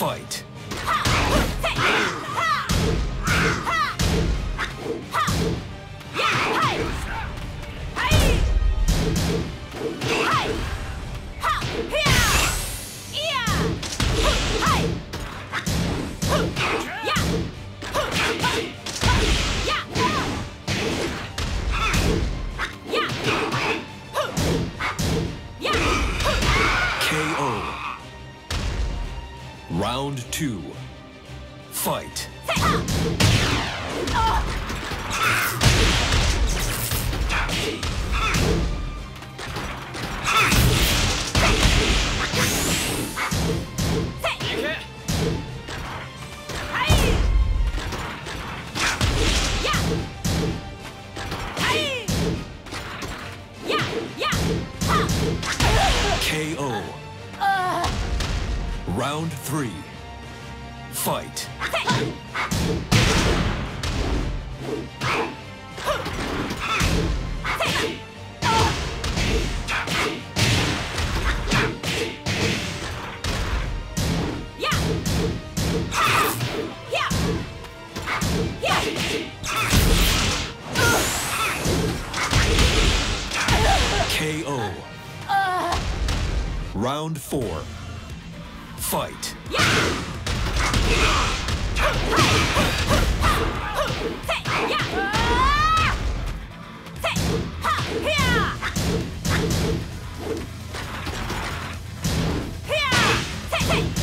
Fight. Round two. Fight. Round three. Fight. KO. Round four. Fight. KO.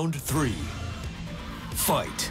Round three. Fight.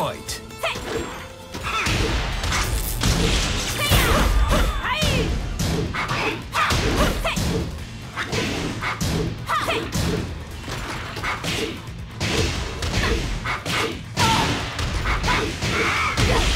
Fight. KO.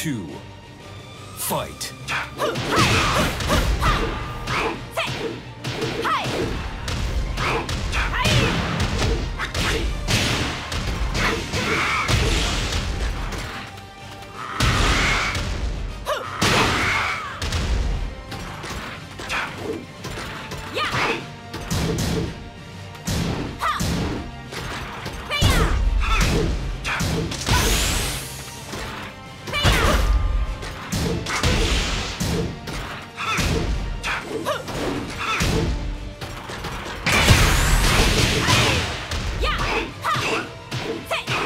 Two. Fight.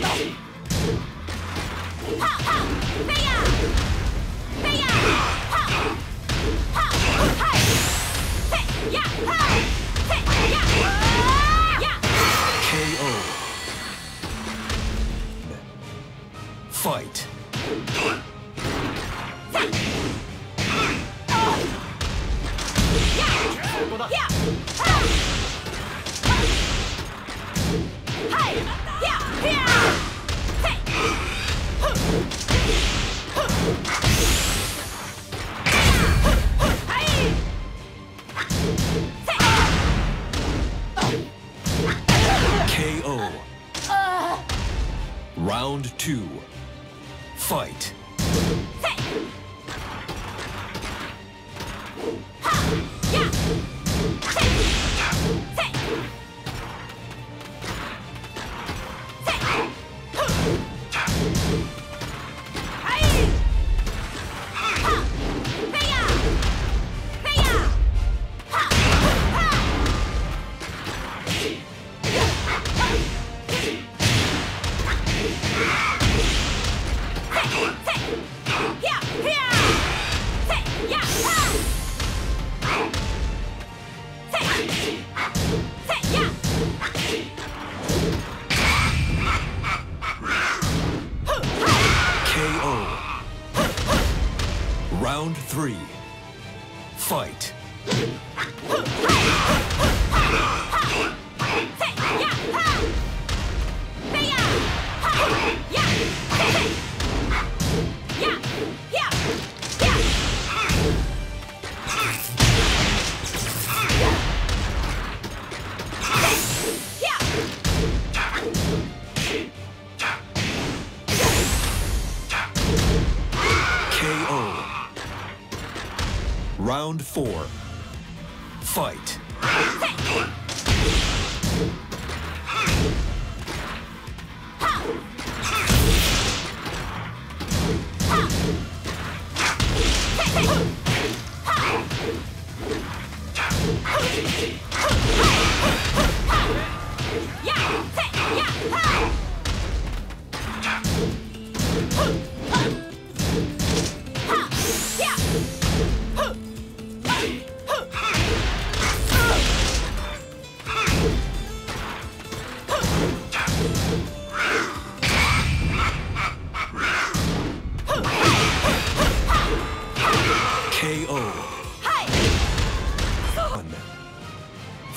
KO. Round four. Fight.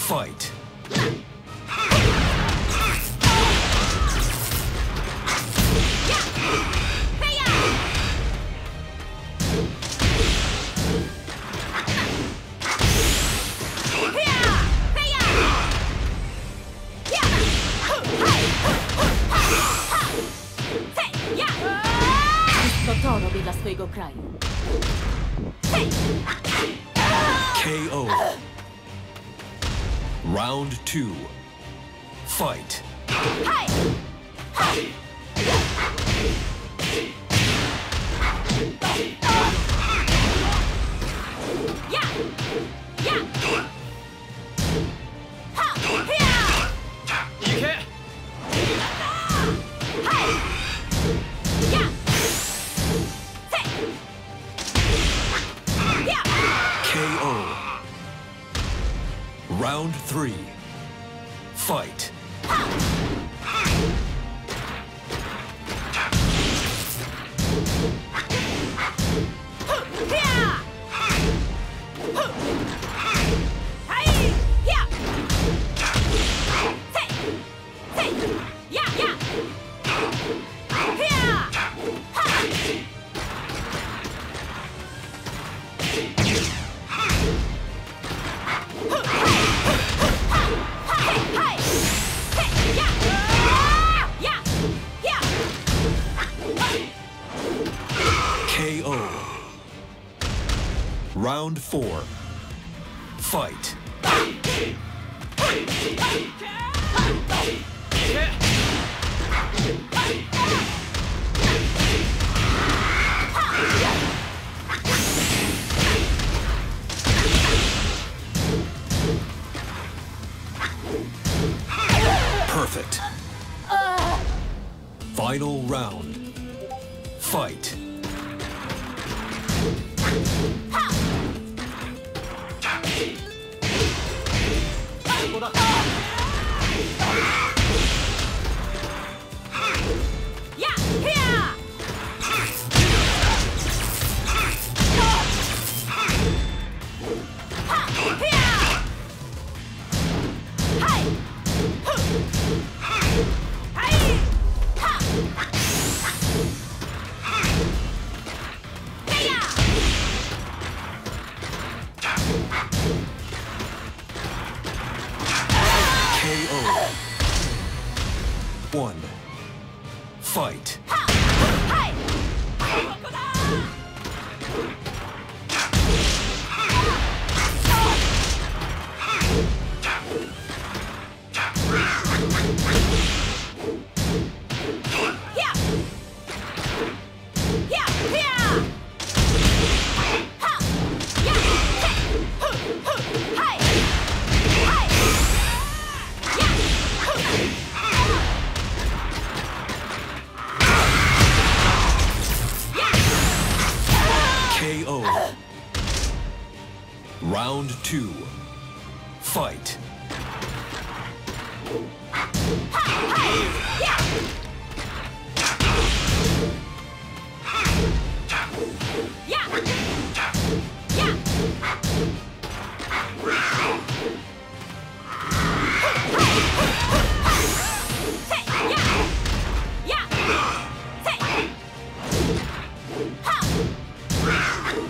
Fight. Two. Fight. KO. Round three. Fight. Four. Fight. Perfect. Final round. Fight.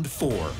Round four.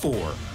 Four.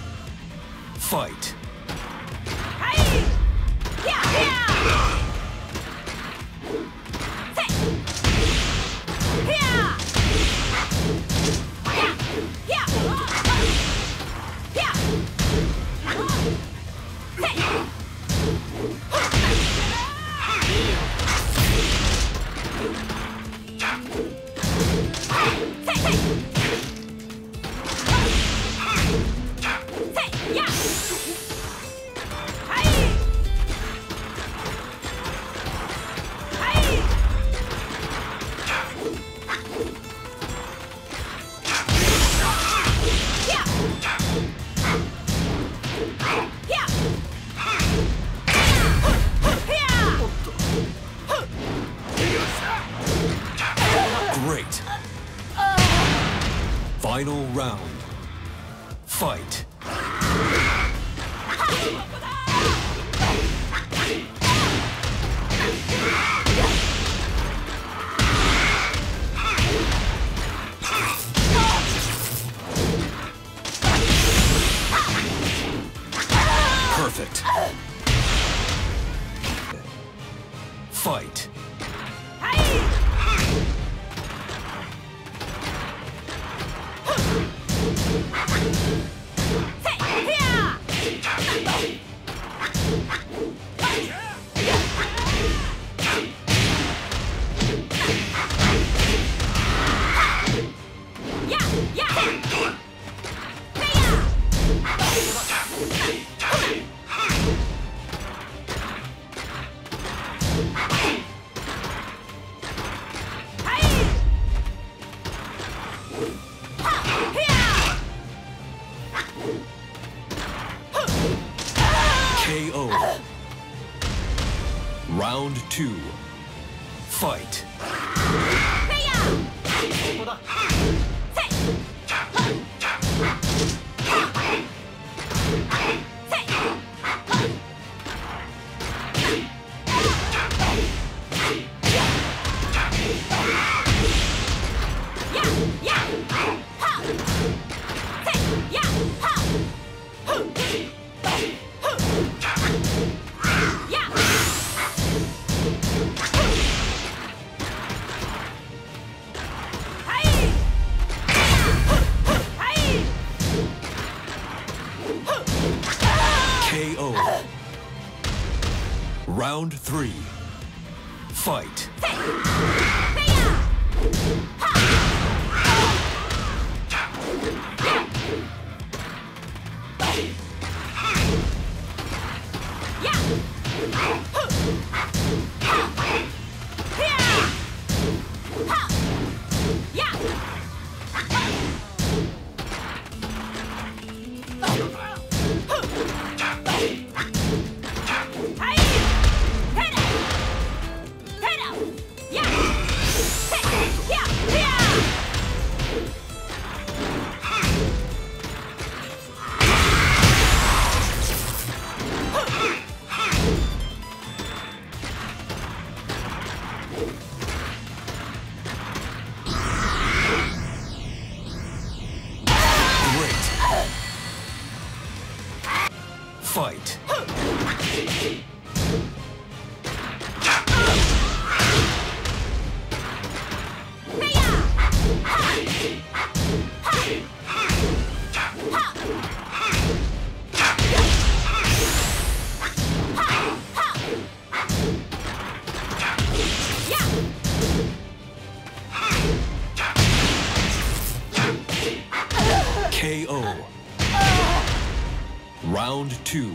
Two.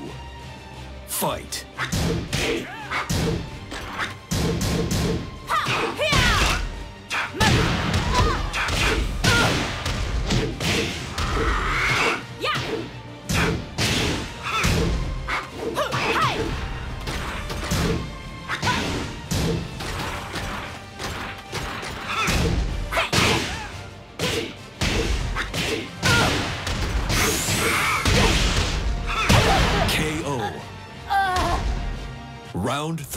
Fight. Round